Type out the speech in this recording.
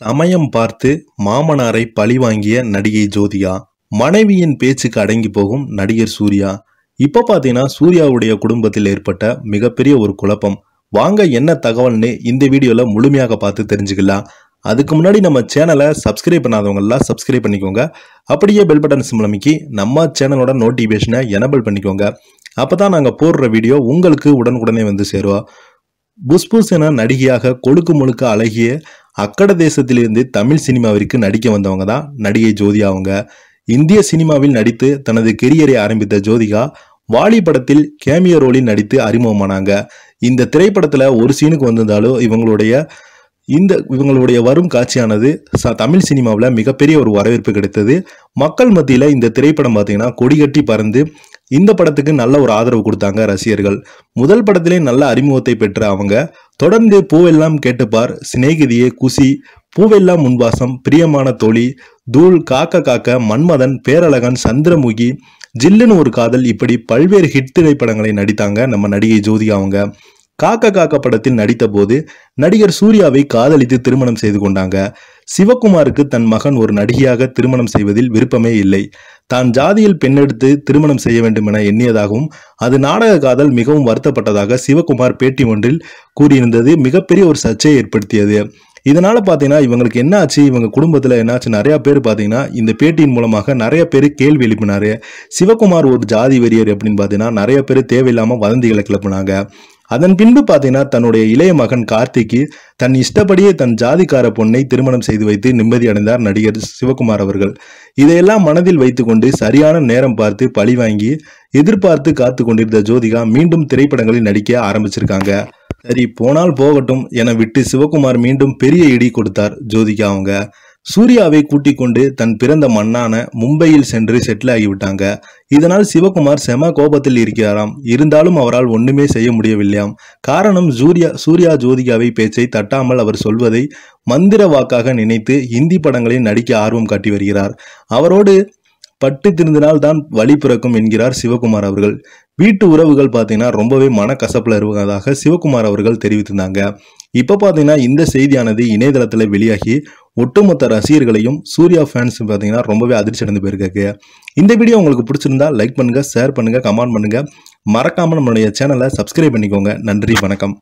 சமயம் பார்த்து மாமனாரை பழிவாங்கிய நடிகை ஜோதிகா மனைவியின் பேச்சுக்கு அடங்கி போகும் நடிகர் சூர்யா. இப்போ பார்த்தீங்கன்னா சூர்யாவுடைய குடும்பத்தில் ஏற்பட்ட மிகப்பெரிய ஒரு குழப்பம். வாங்க என்ன தகவல்னு இந்த வீடியோவில் முழுமையாக பார்த்து தெரிஞ்சுக்கலாம். அதுக்கு முன்னாடி நம்ம சேனலை சப்ஸ்கிரைப் பண்ணாதவங்கெல்லாம் சப்ஸ்கிரைப் பண்ணிக்கோங்க. அப்படியே பெல் பட்டன் சிம்லமிக்கி நம்ம சேனலோட நோட்டிஃபிகேஷனை எனபிள் பண்ணிக்கோங்க. அப்போ தான் நாங்கள் போடுற வீடியோ உங்களுக்கு உடனுக்குடனே வந்து சேருவோம் புஸ்புஸ் என நடிகையாக கொழுக்கு முழுக்க அழகிய அக்கட தேசத்திலிருந்து தமிழ் சினிமாவிற்கு நடிக்க வந்தவங்க தான் நடிகை ஜோதிகா அவங்க. இந்திய சினிமாவில் நடித்து தனது கெரியரை ஆரம்பித்த ஜோதிகா வாலி படத்தில் கேமியோ ரோலில் நடித்து அறிமுகமானாங்க. இந்த திரைப்படத்தில் ஒரு சீனுக்கு வந்திருந்தாலும் இவங்களுடைய இந்த இவங்களுடைய வரும் காட்சியானது ச- தமிழ் சினிமாவில் மிகப்பெரிய ஒரு வரவேற்பு கிடைத்தது. மக்கள் மத்தியில் இந்த திரைப்படம் பார்த்தீங்கன்னா கொடிகட்டி பறந்து இந்த படத்துக்கு நல்ல ஒரு ஆதரவு கொடுத்தாங்க ரசிகர்கள். முதல் படத்திலே நல்ல அறிமுகத்தை பெற்ற அவங்க தொடர்ந்து பூவெல்லாம் கேட்டுப்பார் சிநேகிதியே குசி பூவெல்லாம் முன்வாசம் பிரியமான தோழி தூள் காக்க காக்க மன்மதன் பேரழகன் சந்திரமுகி ஜில்லுன்னு ஒரு காதல் இப்படி பல்வேறு ஹிட் திரைப்படங்களை நடித்தாங்க நம்ம நடிகை ஜோதிகா அவங்க. காக்க காக்க படத்தில் நடித்த போது நடிகர் சூர்யாவை காதலித்து திருமணம் செய்து கொண்டாங்க. சிவகுமாருக்கு தன் மகன் ஒரு நடிகையாக திருமணம் செய்வதில் விருப்பமே இல்லை. தான் ஜாதியில் பெண்ணெடுத்து திருமணம் செய்ய வேண்டும் என எண்ணியதாகவும் அது நாடக காதல் மிகவும் வருத்தப்பட்டதாக சிவகுமார் பேட்டி ஒன்றில் கூறியிருந்தது. மிகப்பெரிய ஒரு சர்ச்சையை ஏற்படுத்தியது. இதனால் பார்த்தீங்கன்னா இவங்களுக்கு என்ன ஆச்சு? இவங்க குடும்பத்தில் என்னாச்சு நிறையா பேர் பார்த்தீங்கன்னா இந்த பேட்டியின் மூலமாக நிறைய பேர் கேள்வி எழுப்பினாரு. சிவகுமார் ஒரு ஜாதி வெறியர் அப்படின்னு பார்த்தீங்கன்னா நிறைய பேர் தேவையில்லாமல் வதந்திகளை கிளப்பினாங்க அதன் பின்பு பார்த்தீங்கன்னா தன்னுடைய இளைய மகன் கார்த்திக்கு தன் இஷ்டப்படியே தன் ஜாதிக்கார பொண்ணை திருமணம் செய்து வைத்து நிம்மதி அடைந்தார் நடிகர் சிவகுமார் அவர்கள். இதையெல்லாம் மனதில் வைத்துக்கொண்டு சரியான நேரம் பார்த்து பழி வாங்கி எதிர்பார்த்து காத்து கொண்டிருந்த ஜோதிகா மீண்டும் திரைப்படங்களில் நடிக்க ஆரம்பிச்சிருக்காங்க. சரி போனால் போகட்டும் என விட்டு சிவகுமார் மீண்டும் பெரிய இடி கொடுத்தார் ஜோதிகா அவங்க. சூர்யாவை கூட்டிக் கொண்டு தன் பிறந்த மண்ணான மும்பையில் சென்று செட்டில் ஆகிவிட்டாங்க. இதனால் சிவகுமார் செம கோபத்தில் இருக்கிறாராம். இருந்தாலும் அவரால் ஒண்ணுமே செய்ய முடியவில்லையாம். காரணம் சூர்யா சூர்யா ஜோதிகாவை பேச்சை தட்டாமல் அவர் சொல்வதை மந்திர வாக்காக நினைத்து இந்தி படங்களில் நடிக்க ஆர்வம் காட்டி வருகிறார். அவரோடு பட்டு திருந்தினால் தான் வழி பிறக்கும் என்கிறார் சிவகுமார் அவர்கள். வீட்டு உறவுகள் பார்த்தீங்கன்னா ரொம்பவே மனக்கசப்பில் இருப்பதாக சிவகுமார் அவர்கள் தெரிவித்திருந்தாங்க. இப்போ பார்த்தீங்கன்னா இந்த செய்தியானது இணையதளத்தில் வெளியாகி ஒட்டுமொத்த ரசிகர்களையும் சூர்யா ஃபேன்ஸ் பார்த்தீங்கன்னா ரொம்பவே அதிர்ச்சி அடைந்து போயிருக்காங்க. இந்த வீடியோ உங்களுக்கு பிடிச்சிருந்தா லைக் பண்ணுங்கள் ஷேர் பண்ணுங்கள் கமெண்ட் பண்ணுங்கள் மறக்காமல் நம்மளுடைய சேனலை சப்ஸ்கிரைப் பண்ணிக்கோங்க. நன்றி வணக்கம்.